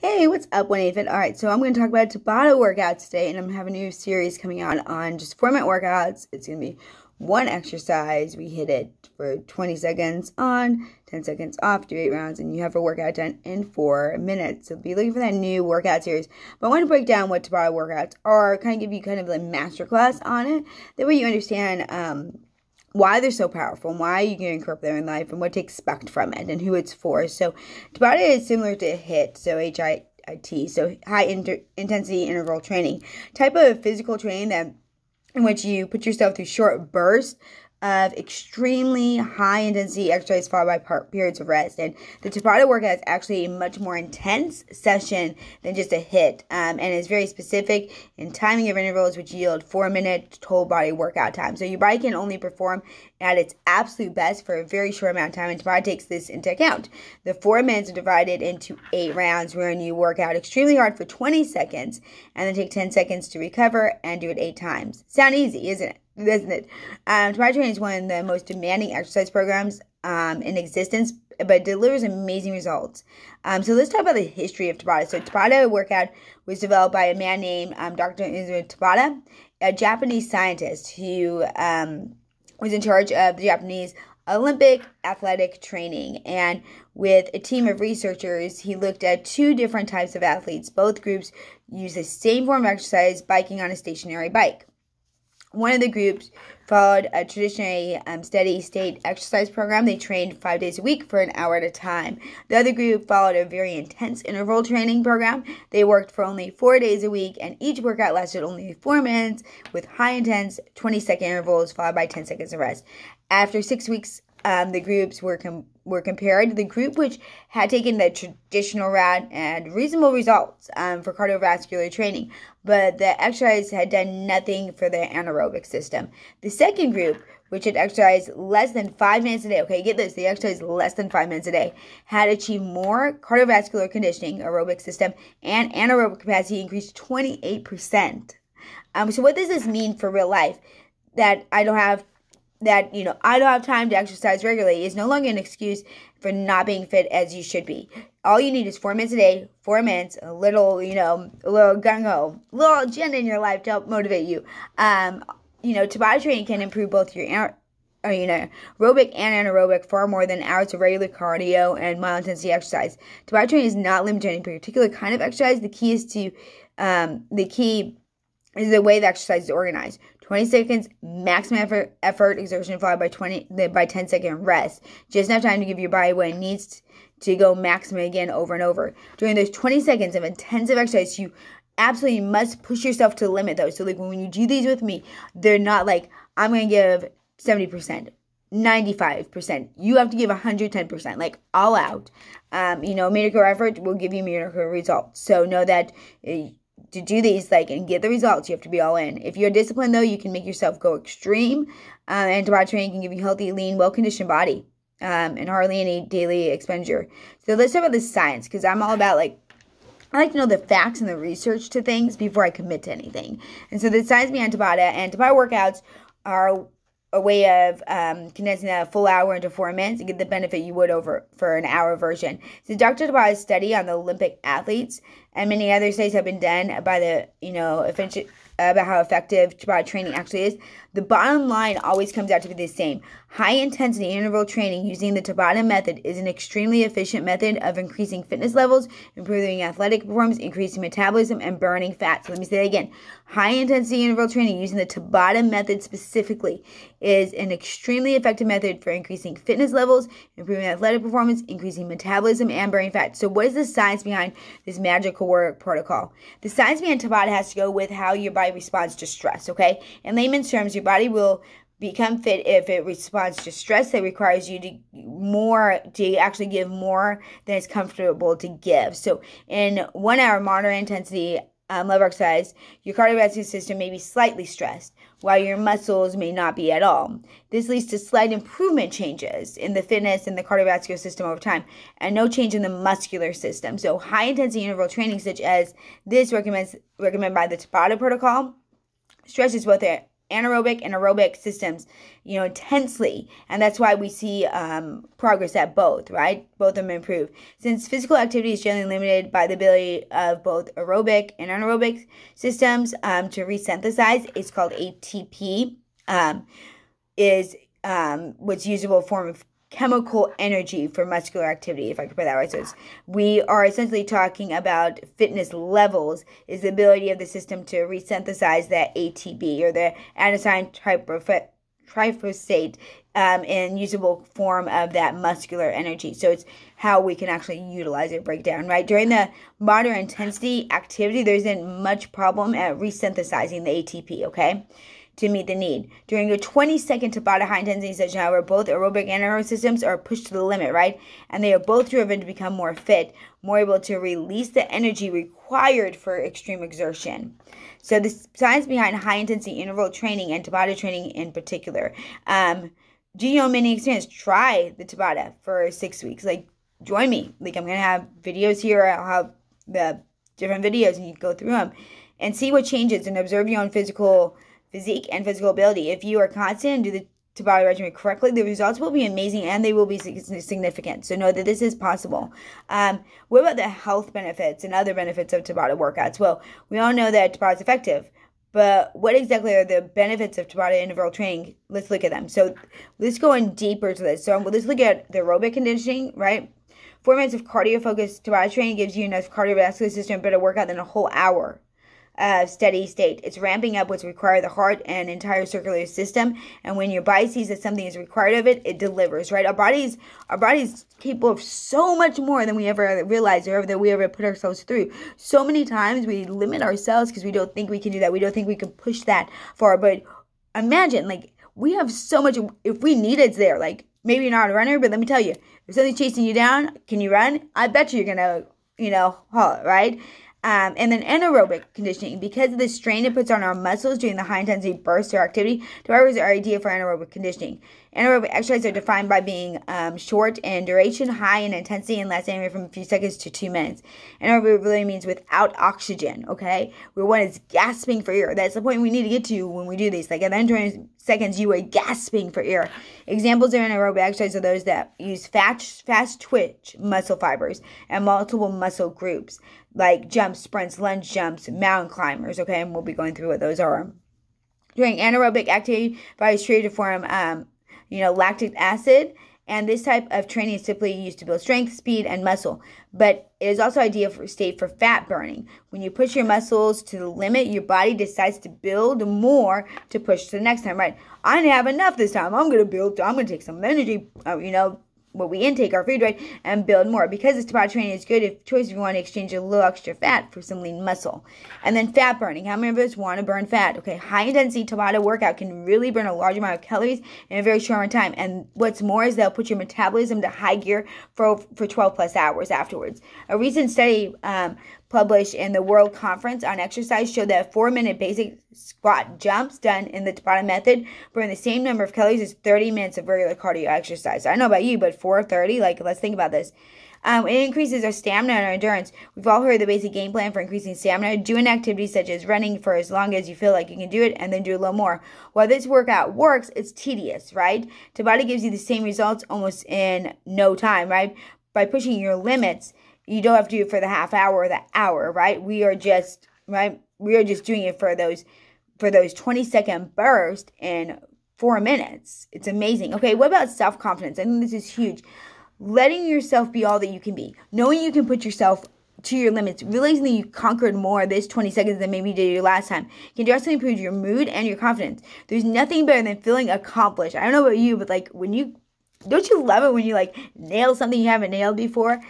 Hey, what's up, 180 All right, so I'm going to talk about Tabata workouts today, and I'm have a new series coming out on just four minute workouts. It's going to be one exercise. We hit it for 20 seconds on, 10 seconds off, do eight rounds, and you have a workout done in four minutes. So be looking for that new workout series. But I want to break down what Tabata workouts are, kind of give you kind of a masterclass on it. That way you understand um, why they're so powerful and why you can incorporate them in life and what to expect from it and who it's for. So Tabata is similar to HIT, so H I T, so high inter- intensity interval training, type of physical training that in which you put yourself through short bursts of extremely high intensity exercise followed by par- periods of rest. And the Tabata workout is actually a much more intense session than just a HIT, um, and is very specific in timing of intervals, which yield four minute total body workout time. So your body can only perform at its absolute best for a very short amount of time, and Tabata takes this into account. The four minutes are divided into eight rounds, wherein you work out extremely hard for 20 seconds and then take 10 seconds to recover and do it eight times. Sound easy, isn't it? Isn't it? Um, Tabata training is one of the most demanding exercise programs um, in existence, but delivers amazing results. Um, so let's talk about the history of Tabata. So Tabata workout was developed by a man named um, Dr. Isao Tabata, a Japanese scientist who um, was in charge of the Japanese Olympic athletic training. And with a team of researchers, he looked at two different types of athletes. Both groups use the same form of exercise, biking on a stationary bike. One of the groups followed a traditionally um, steady state exercise program. They trained five days a week for an hour at a time. The other group followed a very intense interval training program. They worked for only four days a week, and each workout lasted only four minutes with high intense 20 second intervals followed by 10 seconds of rest. After six weeks um, the groups were com- were compared. To the group which had taken the traditional route and reasonable results um, for cardiovascular training, but the exercise had done nothing for the anaerobic system. The second group, which had exercised less than five minutes a day, okay, get this, the exercise less than five minutes a day, had achieved more cardiovascular conditioning, aerobic system, and anaerobic capacity increased 28%. Um, so what does this mean for real life? That I don't have that you know I don't have time to exercise regularly is no longer an excuse for not being fit as you should be. All you need is four minutes a day, four minutes, a little you know, a little gung ho, a little agenda in your life to help motivate you. Um, you know, Tabata training can improve both your or, you know, aerobic and anaerobic far more than hours of regular cardio and mild intensity exercise. Tabata training is not limited to any particular kind of exercise. The key is to um, the key is the way the exercise is organized. 20 seconds maximum effort, effort exertion followed by 20 by 10 second rest. Just enough time to give your body what it needs to go maximum again over and over. During those 20 seconds of intensive exercise, you absolutely must push yourself to the limit though. So like when you do these with me, they're not like I'm going to give 70%. 95%. You have to give 110%, like all out. Um, you know, miracle effort will give you miracle results. So know that uh, to do these like and get the results, you have to be all in. If you're disciplined though, you can make yourself go extreme. Um, and Tabata training can give you healthy, lean, well conditioned body. Um, and hardly any daily expenditure. So let's talk about the science because I'm all about like I like to know the facts and the research to things before I commit to anything. And so the science behind Tabata and Tabata workouts are a way of um, condensing that full hour into four minutes and get the benefit you would over for an hour version. So Dr. Tabata's study on the Olympic athletes and many other studies have been done by the, you know, about how effective Tabata training actually is. The bottom line always comes out to be the same. High intensity interval training using the Tabata method is an extremely efficient method of increasing fitness levels, improving athletic performance, increasing metabolism, and burning fat. So let me say that again. High intensity interval training using the Tabata method specifically is an extremely effective method for increasing fitness levels, improving athletic performance, increasing metabolism, and burning fat. So what is the science behind this magical protocol? The science behind Tabata has to go with how your body responds to stress, okay? In layman's terms, your body will become fit if it responds to stress that requires you to more to actually give more than it's comfortable to give so in one hour moderate intensity um, level exercise your cardiovascular system may be slightly stressed while your muscles may not be at all. This leads to slight improvement changes in the fitness and the cardiovascular system over time and no change in the muscular system. So high intensity interval training such as this recommends recommended by the tabata protocol stresses both anaerobic and aerobic systems, you know, intensely. And that's why we see um, progress at both, right? Both of them improve. Since physical activity is generally limited by the ability of both aerobic and anaerobic systems um, to resynthesize, it's called ATP, um, is um, what's usable form of chemical energy for muscular activity, if I could put that right. So we are essentially talking about fitness levels, is the ability of the system to resynthesize that ATP or the adenosine triphosphate um, in usable form of that muscular energy. So it's how we can actually utilize it, break down, right? During the moderate intensity activity, there isn't much problem at resynthesizing the ATP, okay? To meet the need. During your 20 second Tabata high intensity session, however, both aerobic and anaerobic systems are pushed to the limit, right? And they are both driven to become more fit, more able to release the energy required for extreme exertion. So, the science behind high intensity interval training and Tabata training in particular. Um, do you know many experience? Try the Tabata for six weeks. Like, join me. Like, I'm going to have videos here. I'll have the different videos and you go through them and see what changes and observe your own physical physique, and physical ability. If you are constant and do the Tabata regimen correctly, the results will be amazing and they will be significant. So know that this is possible. Um, what about the health benefits and other benefits of Tabata workouts? Well, we all know that Tabata is effective. But what exactly are the benefits of Tabata interval training? Let's look at them. So let's go in deeper to this. So let's look at the aerobic conditioning, right? Four minutes of cardio focused Tabata training gives you enough cardiovascular system better workout than a whole hour uh, steady state. It's ramping up what's required of the heart and entire circular system. And when your body sees that something is required of it, it delivers, right? Our bodies, our bodies capable of so much more than we ever realize or that we ever put ourselves through. So many times we limit ourselves because we don't think we can do that. We don't think we can push that far. But imagine, like, we have so much, if we need it's there. Like, maybe you're not a runner, but let me tell you, if something's chasing you down, can you run? I bet you you're to, you know, haul it, right? Um, and then anaerobic conditioning, because of the strain it puts on our muscles during the high intensity bursts or activity, drivers are ideal for anaerobic conditioning. Anaerobic exercises are defined by being um, short in duration, high in intensity, and lasting anywhere from a few seconds to two minutes. Anaerobic really means without oxygen, okay? Where one is gasping for air. That's the point we need to get to when we do these. Like at the end of 20 seconds, you are gasping for air. Examples of anaerobic exercises are those that use fast, fast twitch muscle fibers and multiple muscle groups, like jumps, sprints, lunge jumps, mountain climbers, okay? And we'll be going through what those are. During anaerobic activity, bodies treated to form um, you know, lactic acid. And this type of training is typically used to build strength, speed, and muscle. But it is also ideal for state for fat burning. When you push your muscles to the limit, your body decides to build more to push to the next time. Right? I didn't have enough this time. I'm gonna build. I'm gonna take some energy. Uh, you know, what we intake our food right and build more. Because this training is good. If choice if you want to exchange a little extra fat for some lean muscle. And then fat burning. How many of us want to burn fat? Okay high intensity Tabata workout can really burn a large amount of calories in a very short amount of time. And what's more is they'll put your metabolism to high gear for for 12 plus hours afterwards. A recent study um, published in the World Conference on Exercise showed that four minute basic squat jumps done in the Tabata method burn the same number of calories as 30 minutes of regular cardio exercise. I don't know about you, but 430, like, let's think about this. Um, it increases our stamina and our endurance. We've all heard the basic game plan for increasing stamina. Do an activity such as running for as long as you feel like you can do it and then do a little more. While this workout works, it's tedious, right? Tabata gives you the same results almost in no time, right? By pushing your limits, you don't have to do it for the half hour or the hour, right? We are just right. We are just doing it for those for those 20 second bursts in four minutes. It's amazing. Okay, what about self confidence? I think this is huge. Letting yourself be all that you can be, knowing you can put yourself to your limits, realizing that you conquered more this 20 seconds than maybe you did your last time can drastically improve your mood and your confidence. There's nothing better than feeling accomplished. I don't know about you, but like when you don't you love it when you like nail something you haven't nailed before?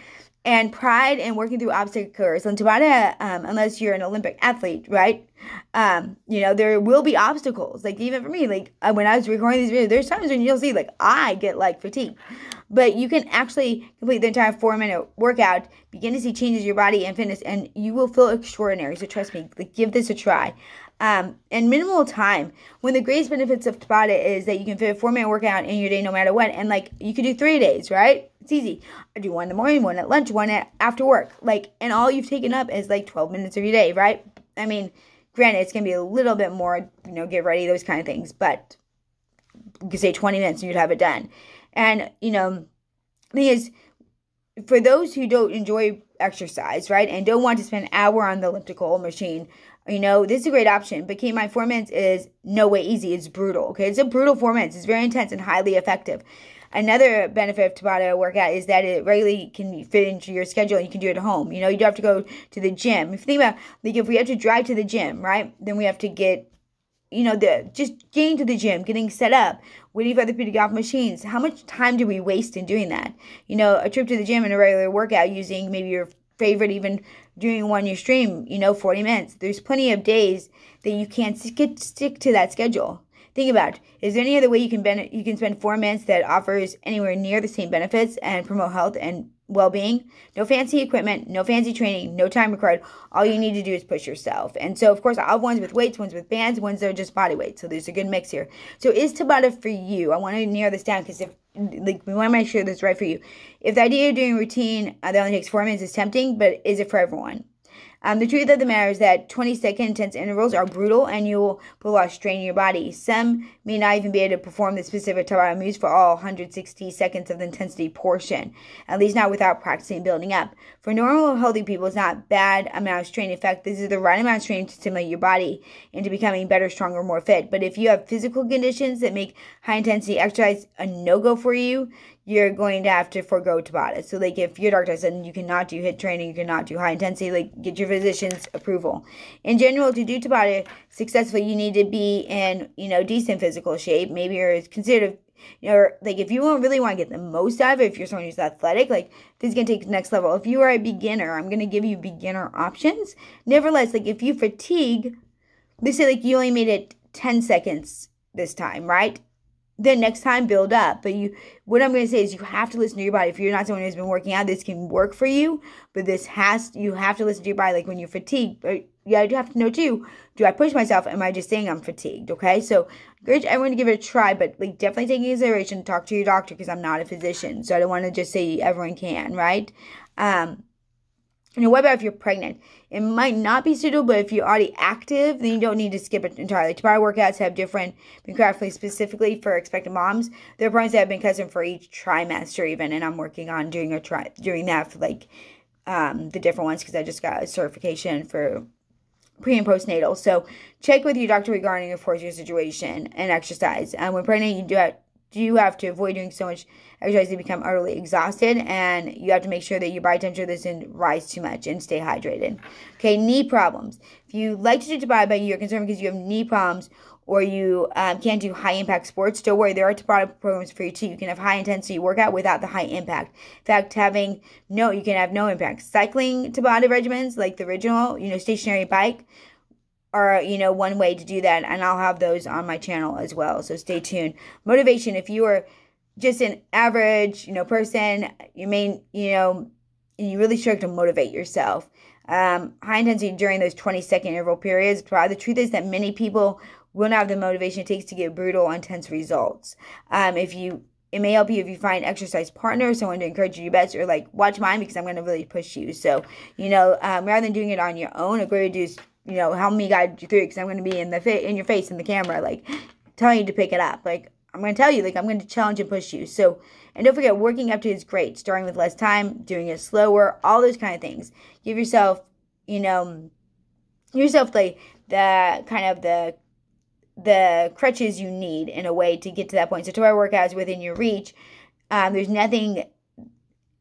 And pride in working through obstacles. And Tabata, um, unless you're an Olympic athlete, right? Um, you know, there will be obstacles. Like even for me, like uh, when I was recording these videos, there's times when you'll see like I get like fatigue. But you can actually complete the entire four minute workout, begin to see changes in your body and fitness, and you will feel extraordinary. So trust me, like give this a try. Um, and minimal time. When the greatest benefits of Tabata is that you can fit a four minute workout in your day no matter what. And like you can do three days, right? It's easy. I do one in the morning, one at lunch, one at after work. Like, and all you've taken up is like 12 minutes of your day, right? I mean, Granted, it's going to be a little bit more, you know, get ready, those kind of things, but you could say 20 minutes and you'd have it done. And, you know, is, for those who don't enjoy exercise, right, and don't want to spend an hour on the elliptical machine, you know, this is a great option. But keep mind, four minutes is no way easy. It's brutal. Okay, it's a brutal four minutes. It's very intense and highly effective. Another benefit of Tabata workout is that it regularly can fit into your schedule and you can do it at home. You know, you don't have to go to the gym. If you think about like if we have to drive to the gym, right? Then we have to get you know, the just getting to the gym, getting set up, waiting for other people to get off machines. How much time do we waste in doing that? You know, a trip to the gym and a regular workout using maybe your favorite, even doing one you stream, you know, 40 minutes. There's plenty of days that you can't stick to that schedule. Think about it. Is there any other way you can ben- you can spend four minutes that offers anywhere near the same benefits and promote health and well being. No fancy equipment, no fancy training, no time required. All you need to do is push yourself. And so, of course, I have ones with weights, ones with bands, ones that are just body weight. So there's a good mix here. So is Tabata for you? I want to narrow this down because if like we want to make sure this is right for you. If the idea of doing routine uh, that only takes four minutes is tempting, but is it for everyone? Um, the truth of the matter is that 20 second intense intervals are brutal and you will put a lot of strain in your body. Some may not even be able to perform the specific Tabata moves for all 160 seconds of the intensity portion, at least not without practicing building up. For normal, healthy people, it's not bad amount of strain. In fact, this is the right amount of strain to stimulate your body into becoming better, stronger, more fit. But if you have physical conditions that make high intensity exercise a no go for you, you're going to have to forego Tabata. So, like, if your doctor said you cannot do HIIT training, you cannot do high intensity, like, get your physician's approval. In general, to do Tabata successfully, you need to be in, you know, decent physical shape. Maybe you're considered, you know, like, if you really want to get the most out of it, if you're someone who's athletic, like, this is going to take next level. If you are a beginner, I'm going to give you beginner options. Nevertheless, like, if you fatigue, they say, like, you only made it 10 seconds this time, right? Then next time build up. But you, what I'm going to say is you have to listen to your body. If you're not someone who's been working out, this can work for you. But this has, you have to listen to your body. Like when you're fatigued, but yeah, you have to know too. Do I push myself? Am I just saying I'm fatigued? Okay, so encourage everyone to give it a try, but like definitely take consideration. Talk to your doctor because I'm not a physician, so I don't want to just say everyone can, right? Um, know, what about if you're pregnant? It might not be suitable, but if you're already active, then you don't need to skip it entirely. Tabata workouts have different, been crafted specifically for expectant moms. There are programs that have been custom for each trimester, even, and I'm working on doing a try, doing that for like um, the different ones because I just got a certification for pre and postnatal. So check with your doctor regarding, of course, your situation and exercise. And when pregnant, you do have, do you have to avoid doing so much exercise to become utterly exhausted and you have to make sure that your body temperature doesn't rise too much and stay hydrated. Okay knee problems. If you like to do Tabata but you're concerned because you have knee problems or you um, can't do high impact sports don't worry there are Tabata programs for you too. You can have high intensity workout without the high impact. In fact having no you can have no impact. Cycling Tabata regimens like the original you know stationary bike are you know one way to do that and i'll have those on my channel as well so stay tuned. Motivation if you are just an average you know person you may you know you really struggle to motivate yourself. Um, high intensity during those 20 second interval periods the truth is that many people will not have the motivation it takes to get brutal intense results. Um, if you it may help you if you find exercise partner, someone to encourage you best, or like watch mine because I'm going to really push you. So, you know, um, rather than doing it on your own, a great do is you know, help me guide you through because I'm going to be in the fa- in your face in the camera, like telling you to pick it up. Like I'm going to tell you, like I'm going to challenge and push you. So, and don't forget, working up to is great. Starting with less time, doing it slower, all those kind of things. Give yourself, you know, yourself like the kind of the the crutches you need in a way to get to that point. So to our workouts within your reach. Um, there's nothing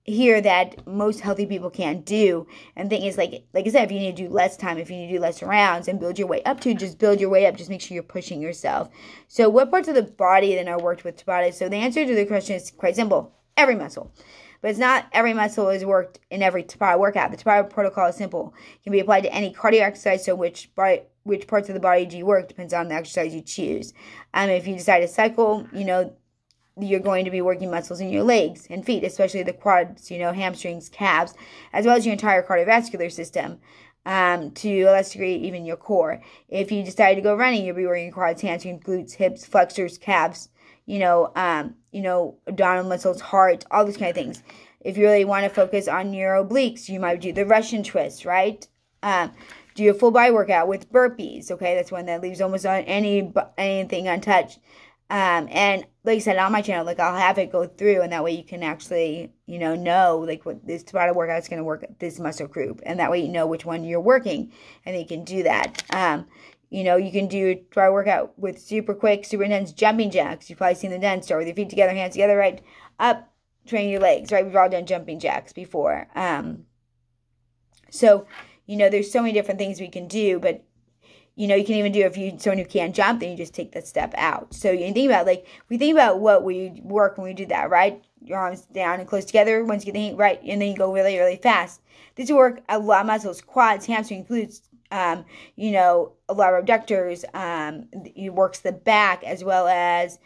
here that most healthy people can't do. And thing is, like like I said, if you need to do less time, if you need to do less rounds and build your way up to, just build your way up. Just make sure you're pushing yourself. So, what parts of the body then are worked with Tabata? So, the answer to the question is quite simple: every muscle. But it's not every muscle is worked in every Tabata workout. The Tabata protocol is simple; it can be applied to any cardio exercise. So, which body, which parts of the body do you work depends on the exercise you choose. Um, if you decide to cycle, you know you're going to be working muscles in your legs and feet, especially the quads, you know, hamstrings, calves, as well as your entire cardiovascular system. Um, to a less degree, even your core. If you decide to go running, you'll be working quads, hamstrings, glutes, hips, flexors, calves, you know, um, you know, abdominal muscles, heart, all these kind of things. If you really want to focus on your obliques, you might do the Russian twist, right? Um, do a full body workout with burpees. Okay, that's one that leaves almost on any anything untouched. Um, and like I said on my channel, like I'll have it go through, and that way you can actually, you know, know like what this Tabata workout is going to work this muscle group, and that way you know which one you're working, and you can do that. Um, you know, you can do try workout with super quick, super intense jumping jacks. You've probably seen the dance start with your feet together, hands together, right up, train your legs, right? We've all done jumping jacks before. Um, so you know, there's so many different things we can do, but you know, you can even do if you someone who can't jump, then you just take that step out. So you think about like we think about what we work when we do that, right? Your arms down and close together once you get the right, and then you go really, really fast. This will work a lot of muscles, quads, hamstring, glutes, um, you know, a lot of abductors. Um, it works the back as well as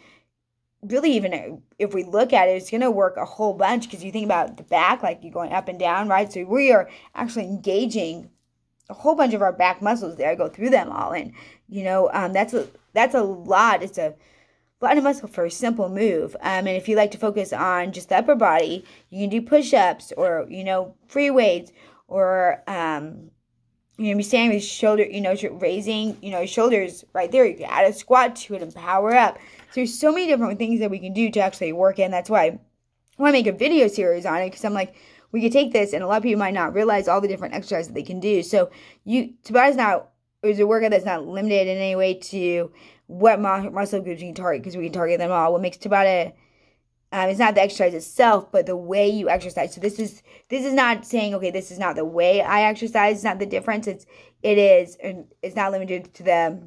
really even if we look at it, it's going to work a whole bunch because you think about the back, like you're going up and down, right? So we are actually engaging a whole bunch of our back muscles there. I go through them all, and you know um, that's a that's a lot. It's a lot of muscle for a simple move. Um, and if you like to focus on just the upper body, you can do push-ups or you know free weights or um, you know be standing with shoulder, you know, raising you know shoulders right there. You can add a squat to it and power up. So there's so many different things that we can do to actually work in. That's why I want to make a video series on it because I'm like we could take this, and a lot of people might not realize all the different exercises that they can do. So you Tabata is not is a workout that's not limited in any way to what muscle groups you can target because we can target them all. What makes Tabata um, it's not the exercise itself, but the way you exercise. So this is this is not saying okay, this is not the way I exercise. It's not the difference. It's it is, and it's not limited to the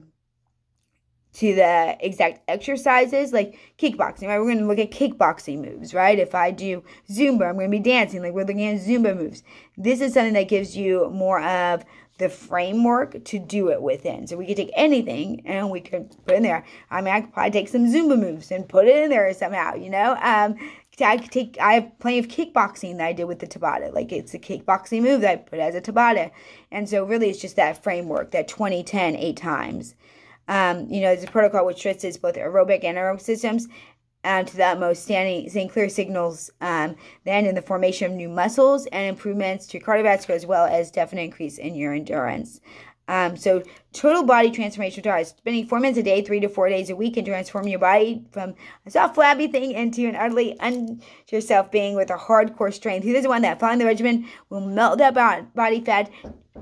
to the exact exercises like kickboxing, right? We're going to look at kickboxing moves, right? If I do Zumba, I'm going to be dancing, like we're looking at Zumba moves. This is something that gives you more of the framework to do it within. So we could take anything and we could put in there. I mean, I could probably take some Zumba moves and put it in there somehow, you know? Um, I could take, I have plenty of kickboxing that I did with the Tabata. Like it's a kickboxing move that I put as a Tabata. And so really it's just that framework, that 20, 10, eight times. Um, you know, it's a protocol which stresses both aerobic and aerobic systems um, to the utmost, standing, seeing clear signals um, then in the formation of new muscles and improvements to cardiovascular as well as definite increase in your endurance. Um, so total body transformation starts spending four minutes a day, three to four days a week, can transform your body from a soft, flabby thing into an utterly un yourself being with a hardcore strength. Who the one that following the regimen will melt that body fat,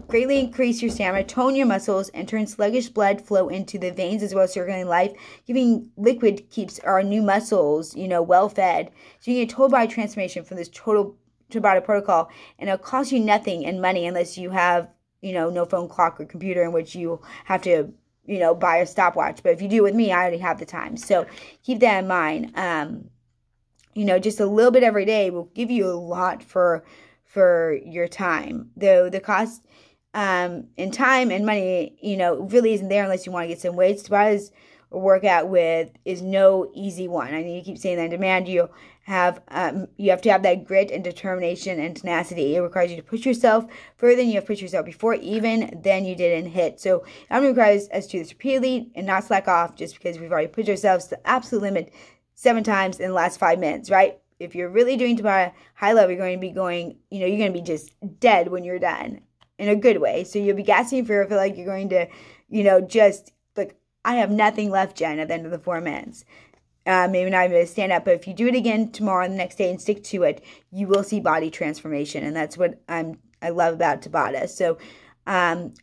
greatly increase your stamina, tone your muscles, and turn sluggish blood flow into the veins as well as circulating life. Giving liquid keeps our new muscles, you know, well fed. So you get total body transformation from this total Tabata protocol, and it'll cost you nothing in money unless you have you know, no phone clock or computer in which you have to, you know, buy a stopwatch. But if you do with me, I already have the time. So keep that in mind. Um, you know, just a little bit every day will give you a lot for for your time. Though the cost um in time and money, you know, really isn't there unless you want to get some weights. About as a workout with is no easy one. I need to keep saying that. Demand you have um, you have to have that grit and determination and tenacity. It requires you to push yourself further than you have pushed yourself before, even then you didn't hit. So it requires us to do this repeatedly and not slack off just because we've already pushed ourselves to the absolute limit seven times in the last five minutes, right? If you're really doing Tabata high level, you're going to be going, you know, you're going to be just dead when you're done in a good way. So you'll be gassing for feel like you're going to, you know, just like I have nothing left, Jen, at the end of the four minutes uh, maybe not even stand up, but if you do it again tomorrow and the next day and stick to it, you will see body transformation, and that's what I'm I love about Tabata. So, um,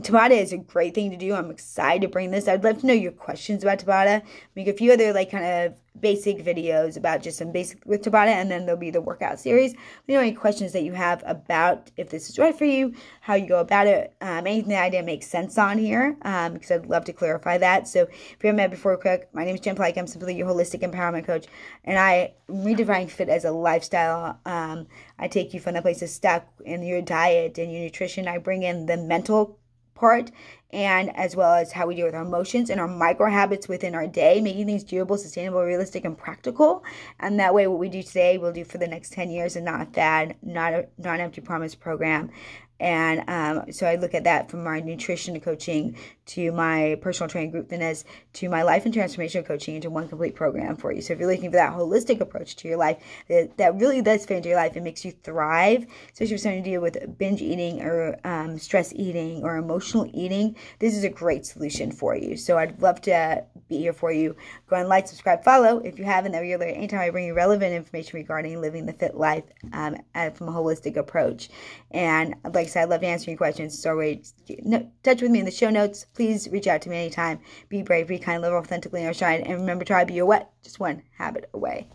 Tabata is a great thing to do. I'm excited to bring this. I'd love to know your questions about Tabata. Make a few other like kind of basic videos about just some basic with Tabata, and then there'll be the workout series. you know any questions that you have about if this is right for you, how you go about it, um, anything that I didn't make sense on here, um, because I'd love to clarify that. So if you haven't met before, quick, my name is Jen Plike. I'm simply your holistic empowerment coach, and I redefine fit as a lifestyle. Um, I take you from the place of stuck in your diet and your nutrition. I bring in the mental part and as well as how we deal with our emotions and our micro habits within our day, making things doable, sustainable, realistic, and practical. And that way, what we do today, we'll do for the next 10 years and not a fad, not a non empty promise program. And um, so I look at that from my nutrition coaching to my personal training group fitness to my life and transformation coaching into one complete program for you. So if you're looking for that holistic approach to your life that, that really does fit into your life and makes you thrive, especially if you're starting to deal with binge eating or um, stress eating or emotional eating, this is a great solution for you. So I'd love to be here for you. Go and like, subscribe, follow if you haven't. That way you'll anytime I bring you relevant information regarding living the fit life um, from a holistic approach. And I'd like I said, I love answering questions. So always touch with me in the show notes Please reach out to me anytime. Be brave, be kind, live authentically, and shine. And remember, try to be your what? Just one habit away.